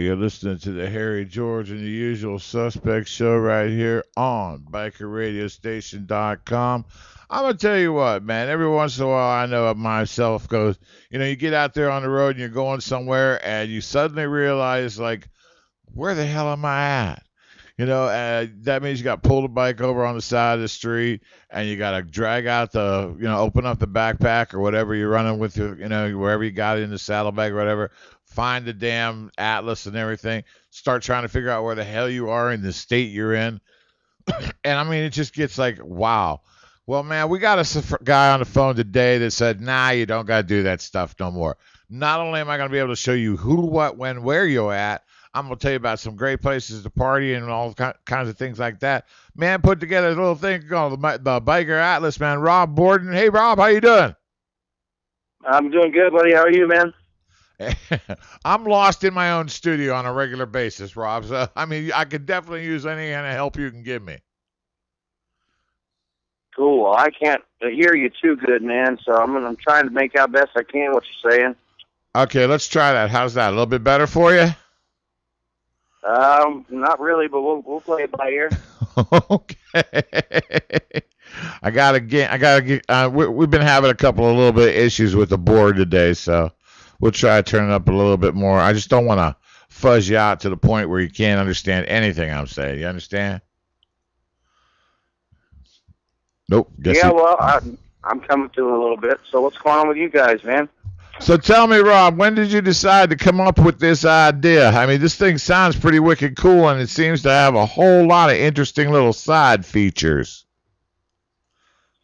You're listening to the Hairy George and the Usual Suspects show right here on BikerRadioStation.com. I'm gonna tell you what, man. Every once in a while, I know myself goes. You know, you get out there on the road and you're going somewhere, and you suddenly realize, like, where the hell am I at? You know, uh, that means you got pulled a bike over on the side of the street, and you got to drag out the, you know, open up the backpack or whatever you're running with, your, you know, wherever you got it in the saddlebag or whatever. Find the damn atlas and everything. Start trying to figure out where the hell you are in the state you're in. and I mean, it just gets like, wow. Well, man, we got a guy on the phone today that said, nah, you don't got to do that stuff no more. Not only am I going to be able to show you who, what, when, where you're at, I'm going to tell you about some great places to party and all kinds of things like that. Man, put together a little thing called the, the Biker Atlas, man. Rob Borden. Hey, Rob, how you doing? I'm doing good, buddy. How are you, man? I'm lost in my own studio on a regular basis, Rob. So, I mean, I could definitely use any kind of help you can give me. Cool. I can't hear you too good, man. So I'm, I'm trying to make out best I can what you're saying. Okay, let's try that. How's that? A little bit better for you? Um, not really, but we'll we'll play it by ear. okay. I gotta get. I gotta get. Uh, we, we've been having a couple of little bit of issues with the board today, so we'll try to turn it up a little bit more. I just don't want to fuzz you out to the point where you can't understand anything I'm saying. You understand? Nope. Guess yeah, well, I'm, I'm coming through a little bit. So what's going on with you guys, man? So tell me, Rob, when did you decide to come up with this idea? I mean, this thing sounds pretty wicked cool, and it seems to have a whole lot of interesting little side features.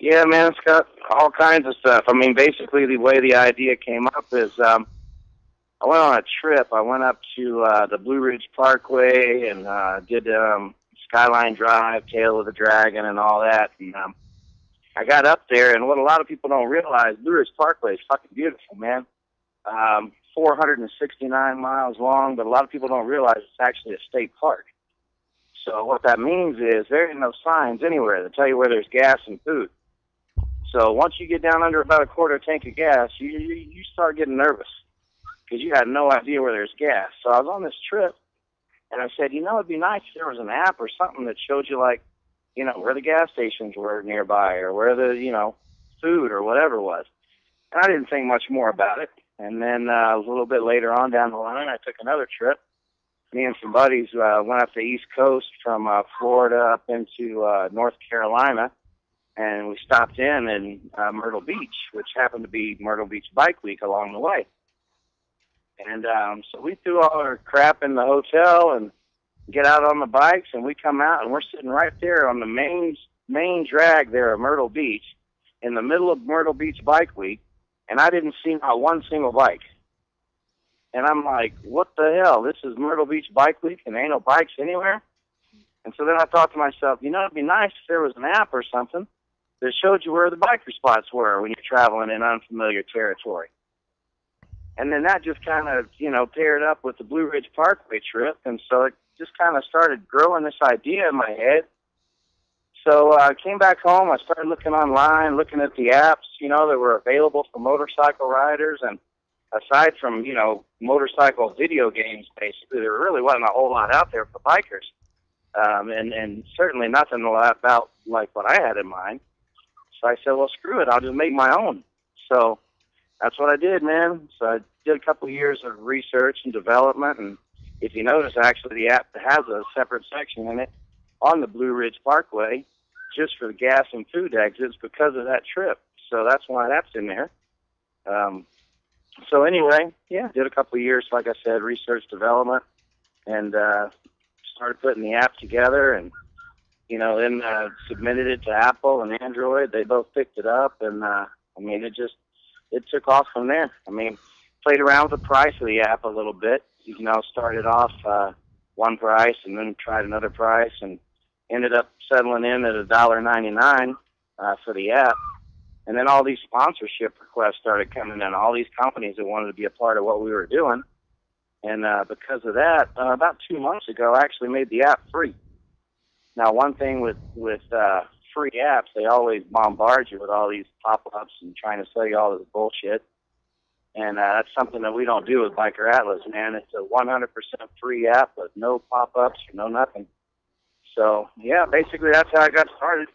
Yeah, man, it's got all kinds of stuff. I mean, basically, the way the idea came up is um, I went on a trip. I went up to uh, the Blue Ridge Parkway and uh, did um, Skyline Drive, Tail of the Dragon, and all that. And um, I got up there, and what a lot of people don't realize, Blue Ridge Parkway is fucking beautiful, man. Um, 469 miles long, but a lot of people don't realize it's actually a state park. So what that means is there ain't no signs anywhere that tell you where there's gas and food. So once you get down under about a quarter tank of gas, you you, you start getting nervous because you had no idea where there's gas. So I was on this trip, and I said, you know, it'd be nice if there was an app or something that showed you like you know, where the gas stations were nearby or where the, you know, food or whatever was. And I didn't think much more about it. And then uh, a little bit later on down the line, I took another trip. Me and some buddies uh, went up the East Coast from uh, Florida up into uh, North Carolina, and we stopped in in uh, Myrtle Beach, which happened to be Myrtle Beach Bike Week along the way. And um, so we threw all our crap in the hotel and get out on the bikes, and we come out, and we're sitting right there on the main main drag there at Myrtle Beach, in the middle of Myrtle Beach Bike Week, and I didn't see not one single bike. And I'm like, what the hell? This is Myrtle Beach Bike Week, and ain't no bikes anywhere. And so then I thought to myself, you know, it'd be nice if there was an app or something that showed you where the biker spots were when you're traveling in unfamiliar territory. And then that just kind of, you know, paired up with the Blue Ridge Parkway trip, and so it just kind of started growing this idea in my head. So uh, I came back home. I started looking online, looking at the apps, you know, that were available for motorcycle riders. And aside from, you know, motorcycle video games, basically, there really wasn't a whole lot out there for bikers. Um, and, and certainly nothing about like what I had in mind. So I said, well, screw it. I'll just make my own. So that's what I did, man. So I did a couple of years of research and development and if you notice, actually, the app has a separate section in it on the Blue Ridge Parkway just for the gas and food exits because of that trip. So that's why that's in there. Um, so anyway, yeah, did a couple of years, like I said, research development, and uh, started putting the app together, and you know, then uh, submitted it to Apple and Android. They both picked it up, and uh, I mean, it just it took off from there. I mean, played around with the price of the app a little bit, you know, started off uh, one price and then tried another price and ended up settling in at a dollar ninety nine uh, for the app. And then all these sponsorship requests started coming in. All these companies that wanted to be a part of what we were doing. And uh, because of that, uh, about two months ago, I actually made the app free. Now, one thing with with uh, free apps, they always bombard you with all these pop-ups and trying to sell you all this bullshit. and uh, that's something that we don't do with Biker Atlas, man. It's a 100% free app with no pop-ups or no nothing. So yeah, basically that's how I got started.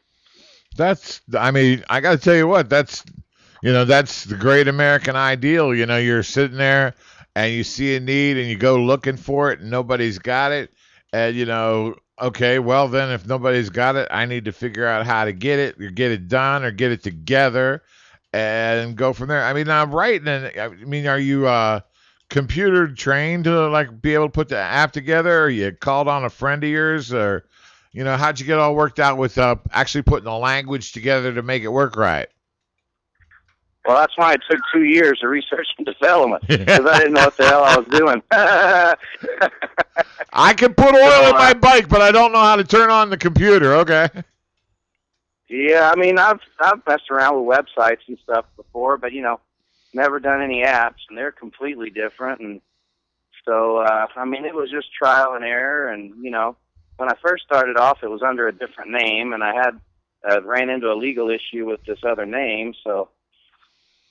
That's, I mean, I got to tell you what, that's, you know, that's the great American ideal. You know, you're sitting there and you see a need and you go looking for it and nobody's got it. And, you know, okay, well, then if nobody's got it, I need to figure out how to get it or get it done or get it together and go from there. I mean, I'm writing, and I mean, are you uh, computer trained to like be able to put the app together? Or you called on a friend of yours, or you know, how'd you get all worked out with uh, actually putting the language together to make it work right? Well, that's why it took two years of research and development because I didn't know what the hell I was doing. I can put oil in my bike, but I don't know how to turn on the computer. Okay. Yeah, I mean, I've I've messed around with websites and stuff before, but you know, never done any apps, and they're completely different. And so, uh, I mean, it was just trial and error. And you know, when I first started off, it was under a different name, and I had uh, ran into a legal issue with this other name. So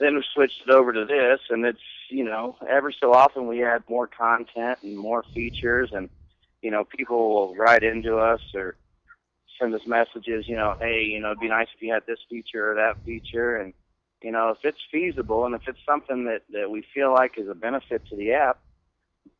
then we switched it over to this, and it's you know, every so often we add more content and more features, and you know, people will write into us or send us messages, you know, hey, you know, it'd be nice if you had this feature or that feature, and you know, if it's feasible and if it's something that that we feel like is a benefit to the app,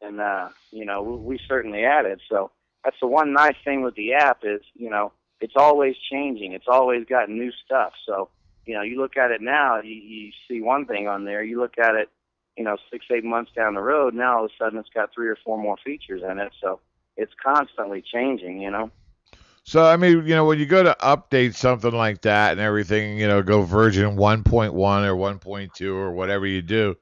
then uh, you know, we, we certainly add it. So that's the one nice thing with the app is, you know, it's always changing. It's always got new stuff. So you know, you look at it now, you, you see one thing on there. You look at it, you know, six, eight months down the road. Now all of a sudden, it's got three or four more features in it. So it's constantly changing. You know. So I mean, you know, when you go to update something like that and everything, you know, go version 1.1 or 1.2 or whatever you do.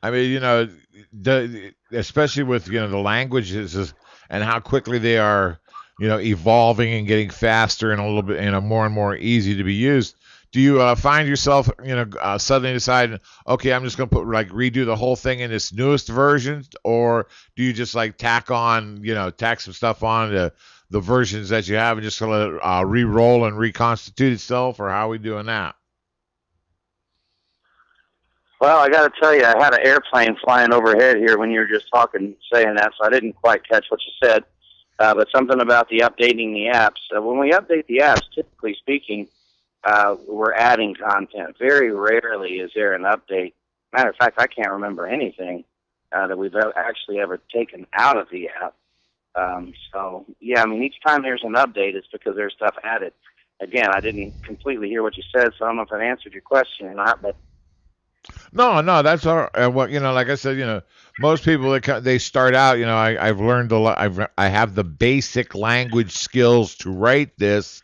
I mean, you know, the, especially with you know the languages and how quickly they are, you know, evolving and getting faster and a little bit, you know, more and more easy to be used. Do you uh, find yourself, you know, uh, suddenly deciding, okay, I'm just gonna put like redo the whole thing in this newest version, or do you just like tack on, you know, tack some stuff on to the versions that you have and just let it uh, re-roll and reconstitute itself, or how are we doing that? Well, I got to tell you, I had an airplane flying overhead here when you were just talking, saying that, so I didn't quite catch what you said. Uh, but something about the updating the apps. Uh, when we update the apps, typically speaking, uh, we're adding content. Very rarely is there an update. Matter of fact, I can't remember anything uh, that we've actually ever taken out of the app. Um, so yeah, I mean, each time there's an update, it's because there's stuff added. Again, I didn't completely hear what you said, so I don't know if I answered your question or not. But no, no, that's all. Uh, what you know, like I said, you know, most people they they start out. You know, I, I've learned a lot. I've I have the basic language skills to write this,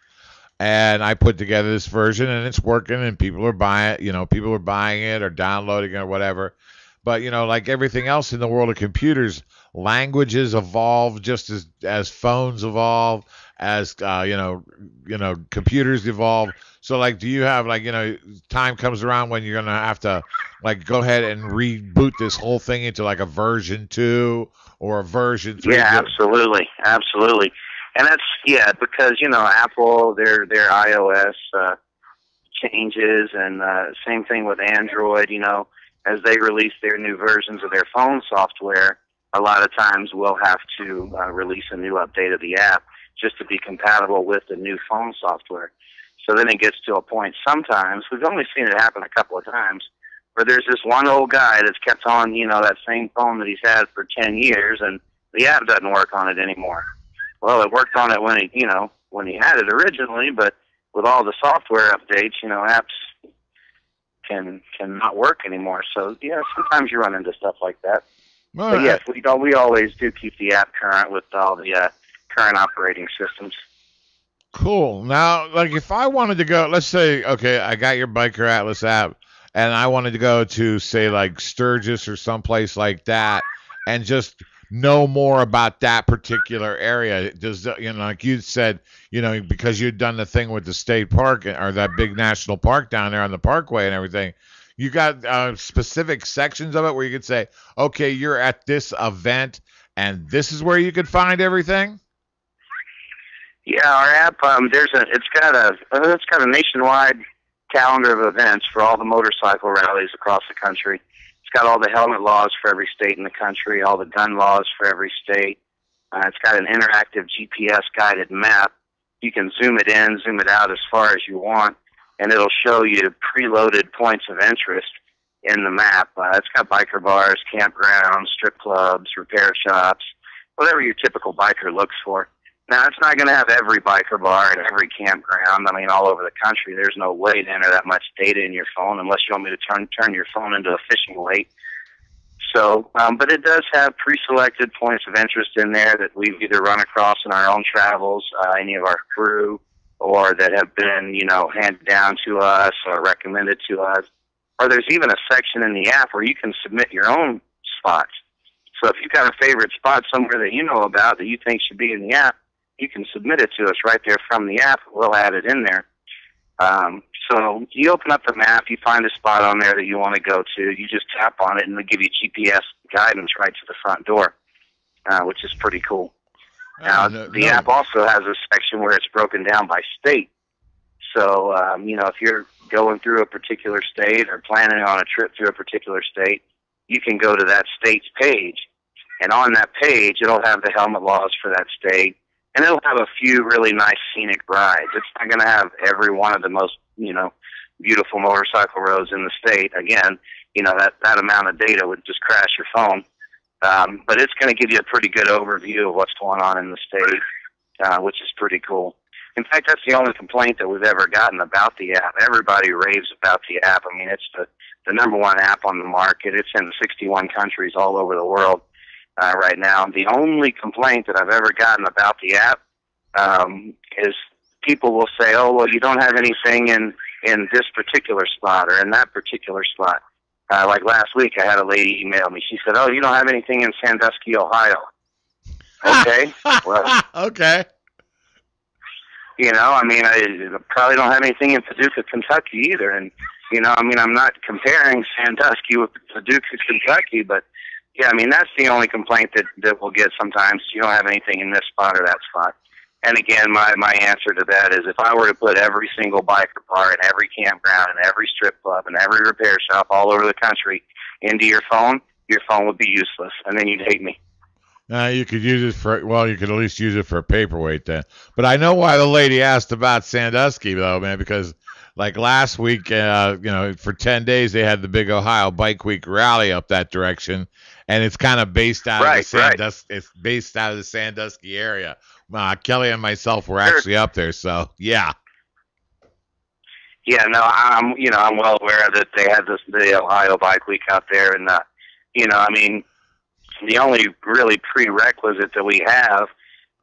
and I put together this version, and it's working, and people are buying. You know, people are buying it or downloading it or whatever. But you know, like everything else in the world of computers, languages evolve just as as phones evolve, as uh, you know, you know, computers evolve. So like, do you have like you know, time comes around when you're gonna have to like go ahead and reboot this whole thing into like a version two or a version three? Yeah, absolutely, absolutely. And that's yeah, because you know Apple, their their iOS uh, changes, and uh, same thing with Android. You know, as they release their new versions of their phone software, a lot of times we'll have to uh, release a new update of the app just to be compatible with the new phone software. So then it gets to a point sometimes, we've only seen it happen a couple of times, where there's this one old guy that's kept on, you know, that same phone that he's had for 10 years and the app doesn't work on it anymore. Well, it worked on it when he, you know, when he had it originally, but with all the software updates, you know, apps can can not work anymore. So yeah, sometimes you run into stuff like that. But yes, we we always do keep the app current with all the uh, current operating systems. Cool. Now, like if I wanted to go, let's say, okay, I got your Biker Atlas app, and I wanted to go to say like Sturgis or someplace like that, and just know more about that particular area. Does you know, like you said, you know, because you'd done the thing with the state park or that big national park down there on the parkway and everything. You got uh, specific sections of it where you could say, okay, you're at this event, and this is where you could find everything. Yeah, our app um, there's a it's got a it's got a nationwide calendar of events for all the motorcycle rallies across the country got all the helmet laws for every state in the country, all the gun laws for every state. Uh, it's got an interactive GPS guided map. You can zoom it in, zoom it out as far as you want, and it'll show you preloaded points of interest in the map. Uh, it's got biker bars, campgrounds, strip clubs, repair shops, whatever your typical biker looks for. Now, it's not going to have every biker bar and every campground. I mean, all over the country, there's no way to enter that much data in your phone unless you want me to turn turn your phone into a fishing lake. So, um, but it does have pre-selected points of interest in there that we've either run across in our own travels, uh, any of our crew, or that have been, you know, handed down to us or recommended to us. Or there's even a section in the app where you can submit your own spots. So if you've got a favorite spot somewhere that you know about that you think should be in the app, you can submit it to us right there from the app. We'll add it in there. Um, so you open up the map, you find a spot on there that you want to go to. You just tap on it, and it'll give you GPS guidance right to the front door, uh, which is pretty cool. Now, no, the no. app also has a section where it's broken down by state. So, um, you know, if you're going through a particular state or planning on a trip through a particular state, you can go to that state's page. And on that page, it'll have the helmet laws for that state. And it'll have a few really nice scenic rides. It's not going to have every one of the most, you know, beautiful motorcycle roads in the state. Again, you know, that, that amount of data would just crash your phone. Um, but it's going to give you a pretty good overview of what's going on in the state, uh, which is pretty cool. In fact, that's the only complaint that we've ever gotten about the app. Everybody raves about the app. I mean, it's the, the number one app on the market. It's in 61 countries all over the world uh, right now. The only complaint that I've ever gotten about the app um, is people will say, "Oh, well, you don't have anything in in this particular spot or in that particular spot." Uh, like last week, I had a lady email me. She said, "Oh, you don't have anything in Sandusky, Ohio." Okay, well, okay. you know, I mean, I probably don't have anything in Paducah, Kentucky either. And you know, I mean, I'm not comparing Sandusky with Paducah, Kentucky, but yeah, I mean, that's the only complaint that that we'll get sometimes. You don't have anything in this spot or that spot. And again, my my answer to that is, if I were to put every single biker bar and every campground and every strip club and every repair shop all over the country into your phone, your phone would be useless, and then you'd hate me. Now you could use it for well, you could at least use it for a paperweight then. But I know why the lady asked about Sandusky though, man, because like last week, uh, you know, for ten days they had the big Ohio Bike Week rally up that direction, and it's kind of based out Right, of the Sandusky. It's based out of the Sandusky area. Uh, Kelly and myself were Sure. actually up there, so yeah. Yeah, no, I'm you know I'm well aware that they had this the Ohio Bike Week out there, and uh, you know I mean the only really prerequisite that we have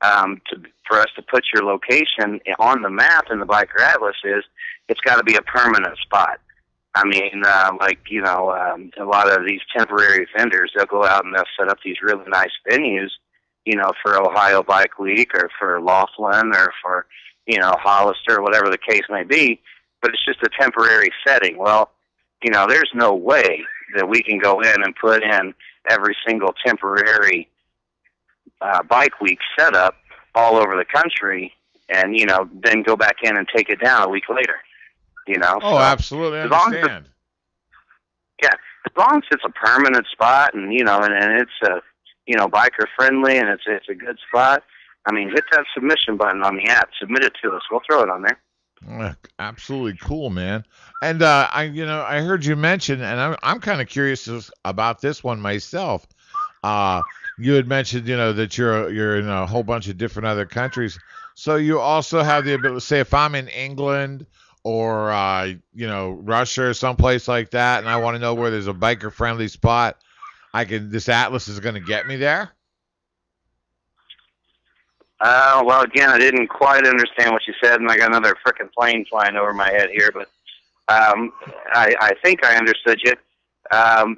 um, to for us to put your location on the map in the Biker Atlas is it's got to be a permanent spot. I mean, uh, like you know, um, a lot of these temporary vendors they'll go out and they'll set up these really nice venues, you know, for Ohio Bike Week or for Laughlin or for you know Hollister whatever the case may be but it's just a temporary setting. Well, you know, there's no way that we can go in and put in every single temporary uh, bike week setup all over the country, and you know, then go back in and take it down a week later. You know. Oh, So, absolutely as long as understand. as long as it's a permanent spot, and you know, and, and it's a you know biker friendly, and it's it's a good spot. I mean, hit that submission button on the app, submit it to us. We'll throw it on there. Absolutely cool, man. And uh, I, you know, I heard you mention, and I'm, I'm kind of curious about this one myself. Uh, you had mentioned, you know, that you're you're in a whole bunch of different other countries. So you also have the ability, say, if I'm in England or uh, you know Russia or someplace like that, and I want to know where there's a biker friendly spot, I can. This atlas is going to get me there. Uh, well, again, I didn't quite understand what you said, and I got another frickin' plane flying over my head here. But um, I, I think I understood you. Um,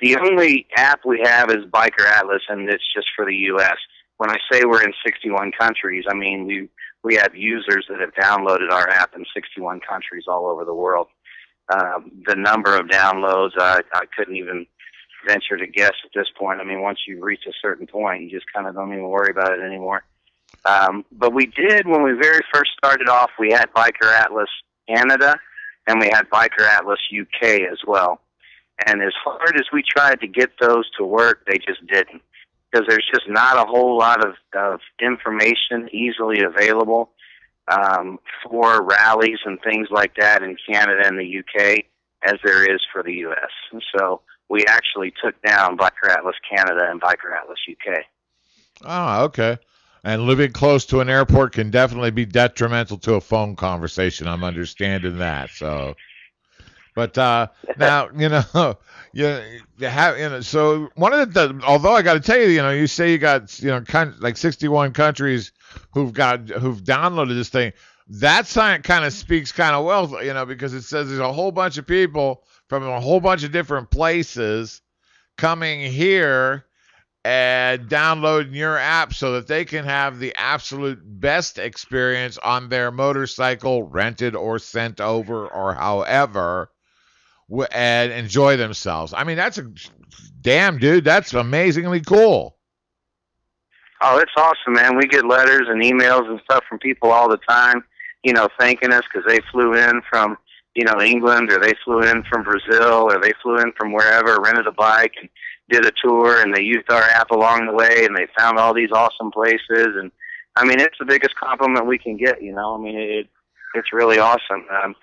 the only app we have is Biker Atlas, and it's just for the U.S. When I say we're in 61 countries, I mean we we have users that have downloaded our app in 61 countries all over the world. Um, the number of downloads, I, I couldn't even venture to guess at this point. I mean, once you reach a certain point, you just kind of don't even worry about it anymore. Um, but we did when we very first started off. We had Biker Atlas Canada, and we had Biker Atlas UK as well. And as hard as we tried to get those to work, they just didn't. Because there's just not a whole lot of, of information easily available um, for rallies and things like that in Canada and the UK as there is for the US. And so we actually took down Biker Atlas Canada and Biker Atlas UK. Oh, okay. And living close to an airport can definitely be detrimental to a phone conversation. I'm understanding that. So, but uh, now you know, you, you have you know. So one of the, although I got to tell you, you know, you say you got you know, kind like 61 countries who've got who've downloaded this thing. That sign kind of speaks kind of well, you know, because it says there's a whole bunch of people from a whole bunch of different places coming here and downloading your app so that they can have the absolute best experience on their motorcycle, rented or sent over or however, and enjoy themselves. I mean, that's a damn dude. That's amazingly cool. Oh, it's awesome, man. We get letters and emails and stuff from people all the time, you know, thanking us because they flew in from, you know, England or they flew in from Brazil or they flew in from wherever, rented a bike and did a tour and they used our app along the way and they found all these awesome places and I mean it's the biggest compliment we can get, you know. I mean it it's really awesome. Um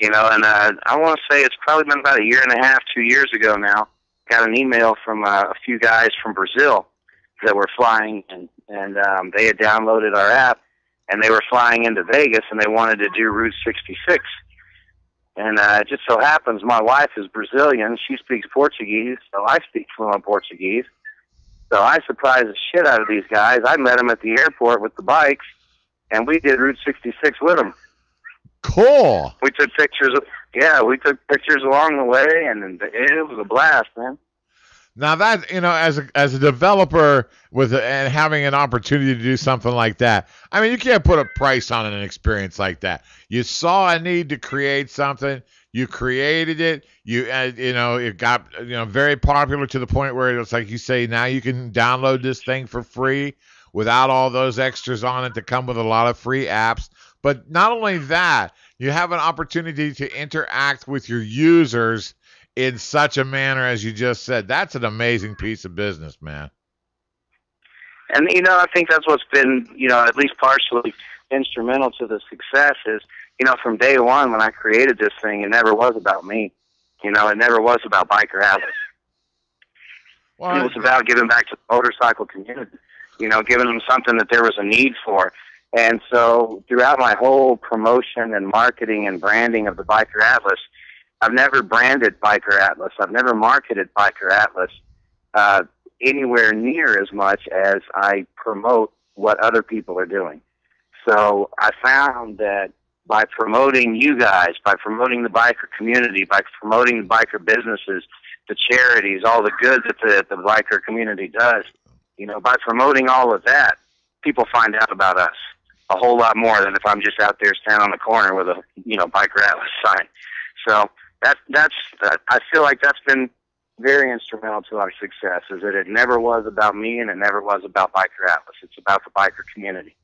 you know, and uh I want to say it's probably been about a year and a half, 2 years ago now. Got an email from uh, a few guys from Brazil that were flying and and um they had downloaded our app and they were flying into Vegas and they wanted to do Route 66 and uh, it just so happens my wife is Brazilian. She speaks Portuguese, so I speak fluent Portuguese. So I surprised the shit out of these guys. I met them at the airport with the bikes, and we did Route 66 with them. Cool. We took pictures. Of, yeah, we took pictures along the way, and it was a blast, man. Now that you know, as a as a developer with a, and having an opportunity to do something like that, I mean, you can't put a price on an experience like that. You saw a need to create something, you created it. You uh, you know, it got you know very popular to the point where it's like you say now you can download this thing for free without all those extras on it to come with a lot of free apps. But not only that, you have an opportunity to interact with your users in such a manner as you just said. That's an amazing piece of business, man. And you know, I think that's what's been, you know, at least partially instrumental to the success is, you know, from day one when I created this thing, it never was about me. You know, it never was about biker Atlas. Well, it was about giving back to the motorcycle community. You know, giving them something that there was a need for. And so throughout my whole promotion and marketing and branding of the Biker Atlas, I've never branded Biker Atlas. I've never marketed Biker Atlas uh, anywhere near as much as I promote what other people are doing. So I found that by promoting you guys, by promoting the biker community, by promoting the biker businesses, the charities, all the good that the, the biker community does, you know, by promoting all of that, people find out about us a whole lot more than if I'm just out there standing on the corner with a, you know, Biker Atlas sign. So that that's uh, I feel like that's been very instrumental to our success. Is that it never was about me and it never was about Biker Atlas. It's about the biker community.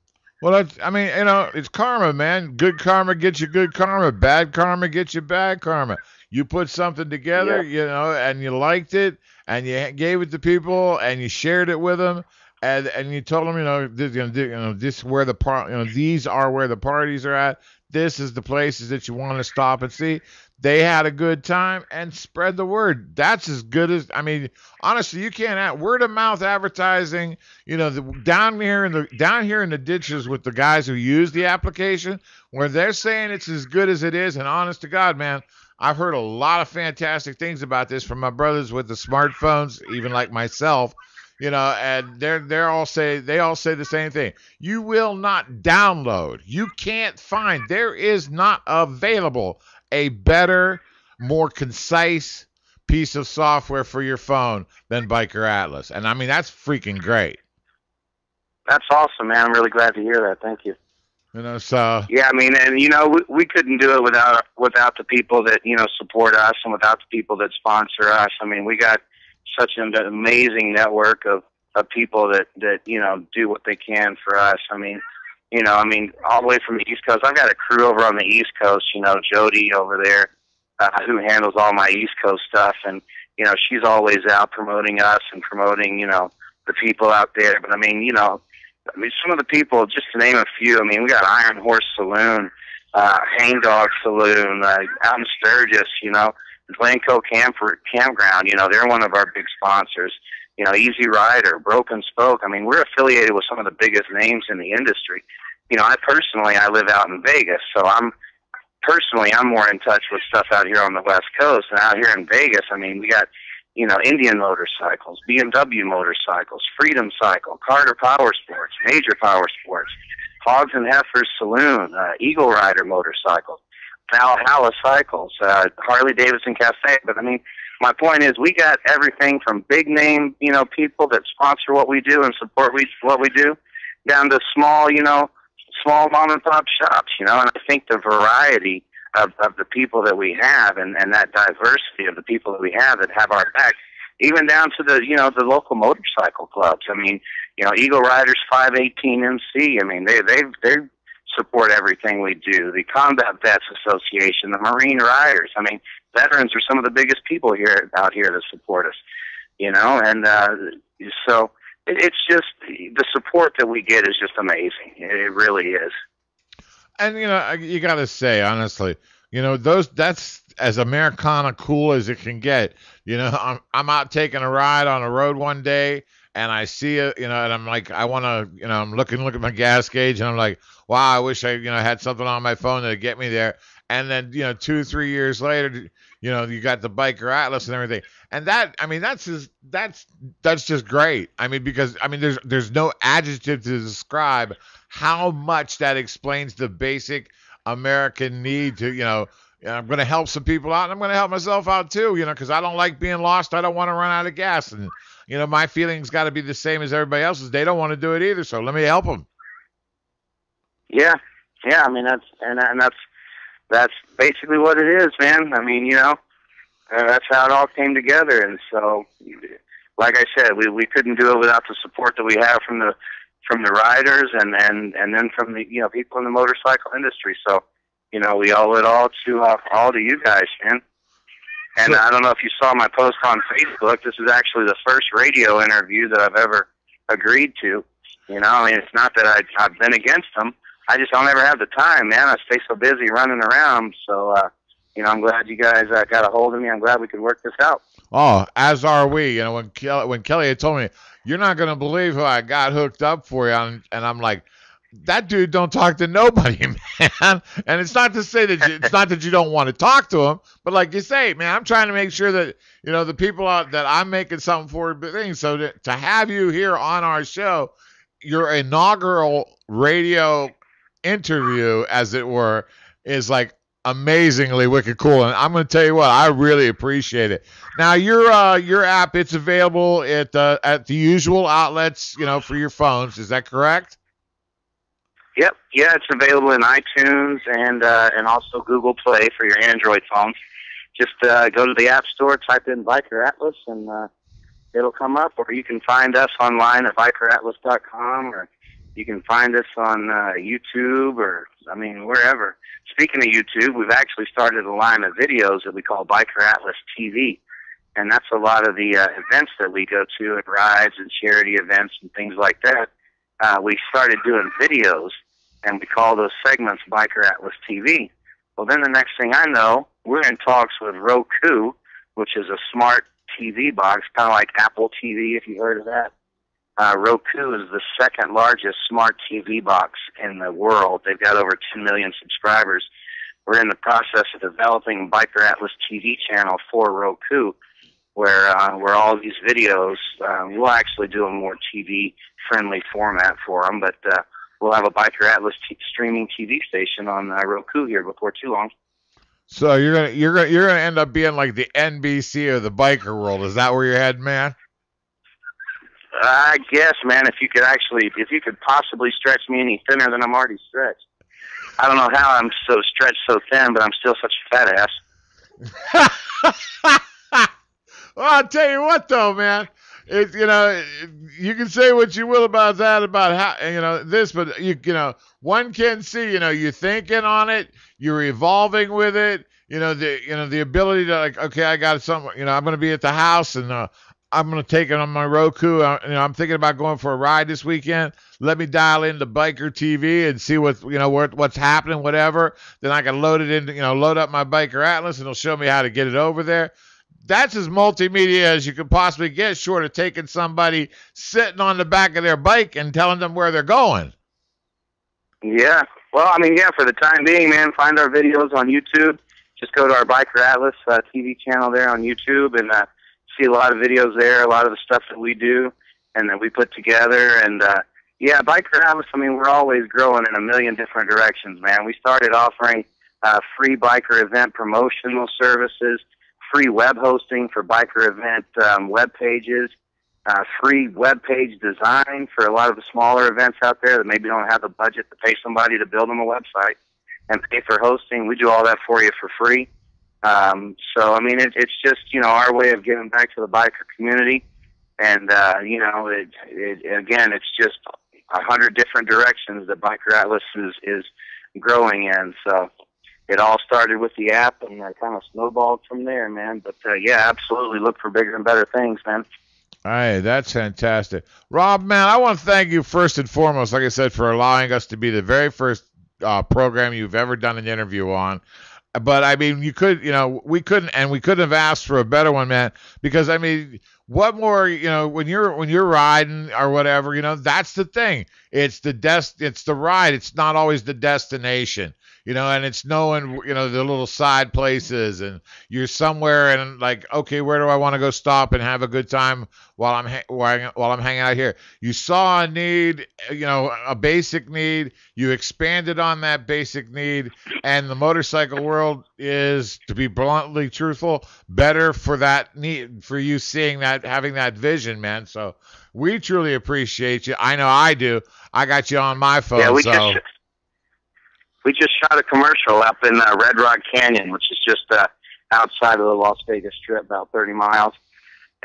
Well, that's, I mean, you know, it's karma, man. Good karma gets you good karma. Bad karma gets you bad karma. You put something together, yeah. you know, and you liked it, and you gave it to people, and you shared it with them, and and you told them, you know, this, you know, this where the part, you know, these are where the parties are at. This is the places that you want to stop and see they had a good time and spread the word. That's as good as I mean, honestly, you can't have word of mouth advertising. You know, the, down here in the down here in the ditches with the guys who use the application, where they're saying it's as good as it is. And honest to God, man, I've heard a lot of fantastic things about this from my brothers with the smartphones, even like myself. You know, and they're they're all say they all say the same thing. You will not download. You can't find. There is not available a better, more concise piece of software for your phone than Biker Atlas. And I mean, that's freaking great. That's awesome, man. I'm really glad to hear that. Thank you. You know, so yeah, I mean, and you know, we, we couldn't do it without without the people that you know support us and without the people that sponsor us. I mean, we got such an amazing network of of people that that you know do what they can for us. I mean, you know, I mean, all the way from the East Coast. I've got a crew over on the East Coast. You know, Jody over there uh, who handles all my East Coast stuff, and you know she's always out promoting us and promoting you know the people out there. But I mean, you know, I mean some of the people, just to name a few. I mean, we got Iron Horse Saloon, uh, Hang Dog Saloon uh, out in Sturgis. You know, Glencoe Camp Campground. You know, they're one of our big sponsors. You know, Easy Rider, Broken Spoke. I mean, we're affiliated with some of the biggest names in the industry. You know, I personally I live out in Vegas, so I'm personally, I'm more in touch with stuff out here on the West Coast and out here in Vegas. I mean, we got you know Indian motorcycles, BMW motorcycles, Freedom Cycle, Carter Power Sports, Major Power Sports, Hogs and Heifers Saloon, uh, Eagle Rider motorcycles, Valhalla Cycles, uh, Harley Davidson Cafe. But I mean, my point is, we got everything from big name, you know, people that sponsor what we do and support we, what we do, down to small, you know, small mom and pop shops, you know, and I think the variety of, of the people that we have and, and that diversity of the people that we have that have our back, even down to the, you know, the local motorcycle clubs. I mean, you know, Eagle Riders 518 MC, I mean, they, they, they support everything we do. The Combat Vets Association, the Marine Riders. I mean, veterans are some of the biggest people here out here to support us, you know, and, uh, so, it's just the support that we get is just amazing. It really is. And you know, you got to say honestly, you know, those that's as Americana cool as it can get. You know, I'm I'm out taking a ride on a road one day and I see it, you know, and I'm like, I want to, you know, I'm looking, look at my gas gauge, and I'm like, wow, I wish I, you know, had something on my phone to get me there. And then, you know, two, three years later, you know, you got the biker atlas and everything. And that, I mean, that's just, that's, that's just great. I mean, because, I mean, there's, there's no adjective to describe how much that explains the basic American need to, you know, I'm going to help some people out and I'm going to help myself out too, you know, because I don't like being lost. I don't want to run out of gas. And, you know, my feelings got to be the same as everybody else's. They don't want to do it either. So let me help them. Yeah. Yeah. I mean, that's, and, and that's, that's basically what it is, man. I mean, you know, uh, that's how it all came together. And so, like I said, we we couldn't do it without the support that we have from the from the riders and and and then from the you know people in the motorcycle industry. So, you know, we owe it all to uh, all to you guys, man. And I don't know if you saw my post on Facebook. This is actually the first radio interview that I've ever agreed to. You know, I mean, it's not that I, I've been against them. I just don't ever have the time, man. I stay so busy running around. So, uh, you know, I'm glad you guys uh, got a hold of me. I'm glad we could work this out. Oh, as are we. You know, when Kelly, when Kelly had told me, you're not going to believe who I got hooked up for you, and, and I'm like, that dude don't talk to nobody, man. And it's not to say that you, it's not that you don't want to talk to him, but like you say, man, I'm trying to make sure that you know the people out that I'm making something for things. So to, to have you here on our show, your inaugural radio interview, as it were, is like amazingly wicked cool. And I'm going to tell you what, I really appreciate it. Now your uh, your app, it's available at uh, at the usual outlets, you know, for your phones. Is that correct? Yep. Yeah, it's available in iTunes and uh, and also Google Play for your Android phones. Just uh, go to the App Store, type in Biker Atlas, and uh, it'll come up. Or you can find us online at bikeratlas.com or you can find us on uh, YouTube or, I mean, wherever. Speaking of YouTube, we've actually started a line of videos that we call Biker Atlas TV. And that's a lot of the uh, events that we go to at rides and charity events and things like that. Uh, we started doing videos, and we call those segments Biker Atlas TV. Well, then the next thing I know, we're in talks with Roku, which is a smart TV box, kind of like Apple TV, if you heard of that. Uh, Roku is the second largest smart TV box in the world. They've got over 10 million subscribers. We're in the process of developing Biker Atlas TV channel for Roku, where uh, where all these videos uh, we'll actually do a more TV friendly format for them, but uh, we'll have a Biker Atlas t- streaming TV station on uh, Roku here before too long. So you're gonna you're gonna you're gonna end up being like the NBC of the biker world. Is that where you're heading, man? I guess, man, if you could actually, if you could possibly stretch me any thinner than I'm already stretched. I don't know how I'm so stretched so thin, but I'm still such a fat ass. well, I'll tell you what, though, man. It, you know, you can say what you will about that, about how, you know, this, but you, you know, one can see, you know, you're thinking on it, you're evolving with it, you know the you know the ability to like okay I got some you know I'm gonna be at the house and uh, I'm gonna take it on my Roku. I, you know I'm thinking about going for a ride this weekend. Let me dial into Biker TV and see what you know what what's happening, whatever. Then I can load it into you know load up my Biker Atlas and it'll show me how to get it over there. That's as multimedia as you could possibly get, short of taking somebody sitting on the back of their bike and telling them where they're going. Yeah. Well, I mean, yeah, for the time being, man, find our videos on YouTube. Just go to our Biker Atlas uh, TV channel there on YouTube and uh, see a lot of videos there, a lot of the stuff that we do and that we put together. And uh, yeah, Biker Atlas, I mean, we're always growing in a million different directions, man. We started offering uh, free biker event promotional services free web hosting for biker event um, web pages, uh, free web page design for a lot of the smaller events out there that maybe don't have the budget to pay somebody to build them a website and pay for hosting. We do all that for you for free. Um, so I mean, it, it's just you know our way of giving back to the biker community, and uh, you know, it, it, again, it's just a hundred different directions that Biker Atlas is is growing in. So it all started with the app and uh, kind of snowballed from there, man. But uh, yeah, absolutely look for bigger and better things, man. All right, that's fantastic. Rob, man, I want to thank you first and foremost, like I said, for allowing us to be the very first uh, program you've ever done an interview on. But I mean, you could, you know, we couldn't, and we couldn't have asked for a better one, man. Because I mean, what more, you know, when you're when you're riding or whatever, you know, that's the thing. It's the des- it's the ride. It's not always the destination you know, and it's knowing, you know, the little side places, and you're somewhere, and like, okay, where do I want to go stop and have a good time while I'm ha- while I'm hanging out here? You saw a need, you know, a basic need. You expanded on that basic need, and the motorcycle world is, to be bluntly truthful, better for that need for you seeing that, having that vision, man. So we truly appreciate you. I know I do. I got you on my phone, yeah, we so. Just, we just shot a commercial up in uh, Red Rock Canyon, which is just uh, outside of the Las Vegas Strip, about 30 miles.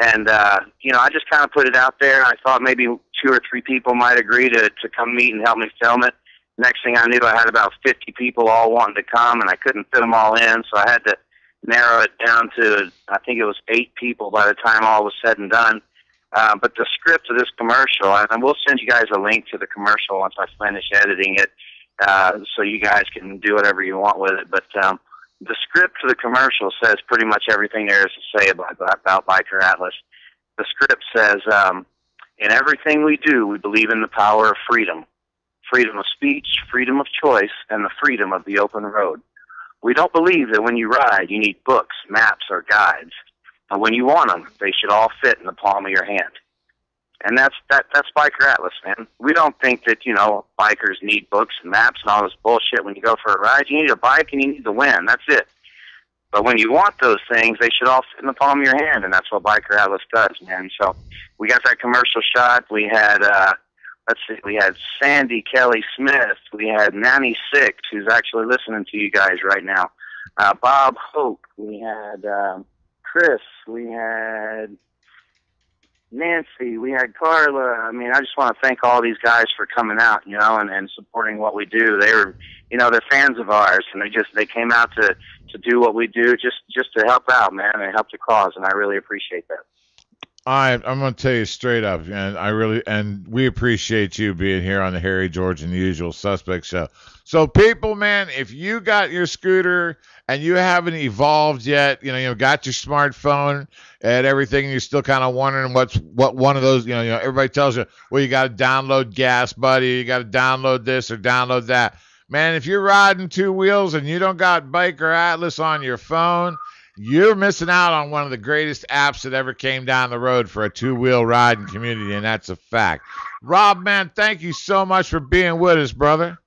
And uh, you know, I just kind of put it out there. I thought maybe two or three people might agree to to come meet and help me film it. Next thing I knew, I had about 50 people all wanting to come, and I couldn't fit them all in, so I had to narrow it down to I think it was eight people by the time all was said and done. Uh, but the script of this commercial, and we'll send you guys a link to the commercial once I finish editing it uh, so you guys can do whatever you want with it. But um, the script for the commercial says pretty much everything there is to say about, about Biker Atlas. The script says, um, in everything we do, we believe in the power of freedom freedom of speech, freedom of choice, and the freedom of the open road. We don't believe that when you ride, you need books, maps, or guides. But when you want them, they should all fit in the palm of your hand and that's that that's biker atlas man. We don't think that you know bikers need books and maps and all this bullshit. When you go for a ride you need a bike and you need to win. That's it. But when you want those things they should all fit in the palm of your hand and that's what biker atlas does man. So we got that commercial shot. We had uh let's see we had sandy kelly smith. We had nanny six who's actually listening to you guys right now. Uh bob hope. We had um chris. We had Nancy, we had Carla. I mean, I just want to thank all these guys for coming out, you know, and, and supporting what we do. They were, you know, they're fans of ours, and they just they came out to to do what we do, just just to help out, man, and help the cause, and I really appreciate that. I I'm gonna tell you straight up, and I really and we appreciate you being here on the Hairy George and the Usual Suspect show. So people, man, if you got your scooter and you haven't evolved yet, you know, you know, got your smartphone and everything, and you're still kind of wondering what's what one of those, you know, you know, everybody tells you, well, you got to download Gas Buddy, you got to download this or download that. Man, if you're riding two wheels and you don't got Biker Atlas on your phone, you're missing out on one of the greatest apps that ever came down the road for a two-wheel riding community, and that's a fact. Rob, man, thank you so much for being with us, brother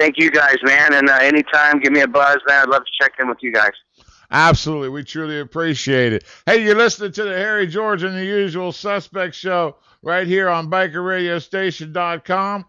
thank you guys, man. And uh, anytime, give me a buzz, man. I'd love to check in with you guys. Absolutely. We truly appreciate it. Hey, you're listening to the Hairy George and the Usual Suspect Show right here on BikerRadioStation.com.